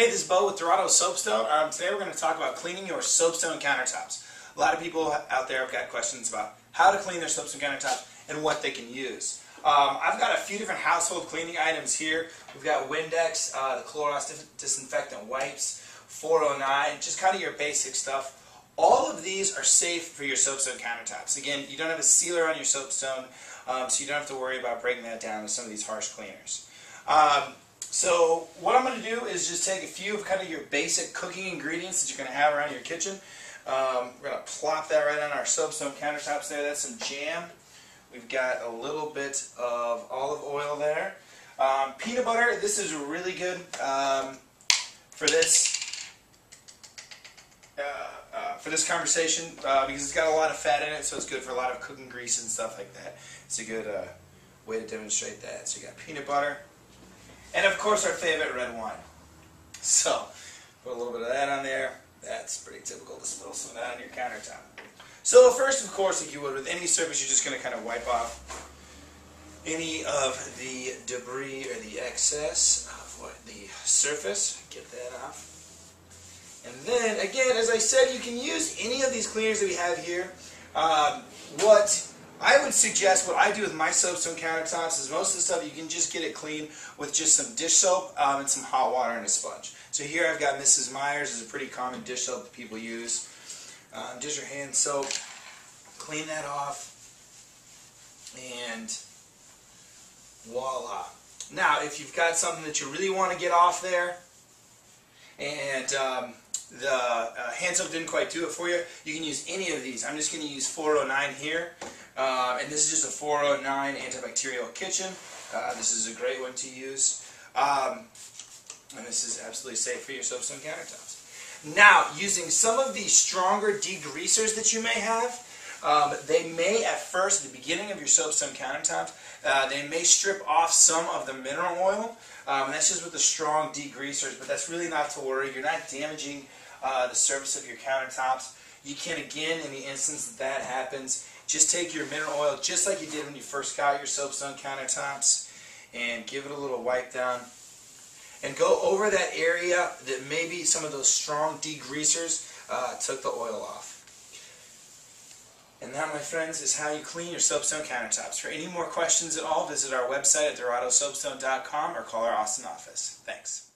Hey, this is Bo with Dorado Soapstone. Um, today we're going to talk about cleaning your soapstone countertops. A lot of people out there have got questions about how to clean their soapstone countertops and what they can use. Um, I've got a few different household cleaning items here. We've got Windex, uh, the Clorox disinfectant wipes, 409, just kind of your basic stuff. All of these are safe for your soapstone countertops. Again, you don't have a sealer on your soapstone, um, so you don't have to worry about breaking that down with some of these harsh cleaners. So what I'm going to do is just take a few of kind of your basic cooking ingredients that you're going to have around your kitchen. Um, we're going to plop that right on our soapstone countertops there. That's some jam. We've got a little bit of olive oil there. Um, peanut butter, this is really good um, for this uh, uh, for this conversation uh, because it's got a lot of fat in it, so it's good for a lot of cooking grease and stuff like that. It's a good uh, way to demonstrate that. So you got peanut butter. And of course our favorite red wine. So, put a little bit of that on there. That's pretty typical to spill some of that on your countertop. So first, of course, like you would with any surface, you're just going to kind of wipe off any of the debris or the excess of what the surface. Get that off. And then, again, as I said, you can use any of these cleaners that we have here. Um, what I would suggest what I do with my soapstone countertops is most of the stuff you can just get it clean with just some dish soap um, and some hot water and a sponge. So here I've got Mrs. Meyer's. is a pretty common dish soap that people use. Um, dish or hand soap, clean that off, and voila. Now, if you've got something that you really want to get off there, and um, the uh, hand soap didn't quite do it for you, you can use any of these. I'm just going to use 409 here. Um, and this is just a 409 antibacterial kitchen. Uh, this is a great one to use. Um, and this is absolutely safe for your soapstone countertops. Now, using some of the stronger degreasers that you may have, um, they may at first, at the beginning of your soapstone countertops, uh, they may strip off some of the mineral oil. Um, and that's just with the strong degreasers, but that's really not to worry. You're not damaging uh, the surface of your countertops. You can, again, in the instance that that happens, just take your mineral oil, just like you did when you first got your soapstone countertops, and give it a little wipe down. And go over that area that maybe some of those strong degreasers uh, took the oil off. And that, my friends, is how you clean your soapstone countertops. For any more questions at all, visit our website at DoradoSoapstone.com or call our Austin office. Thanks.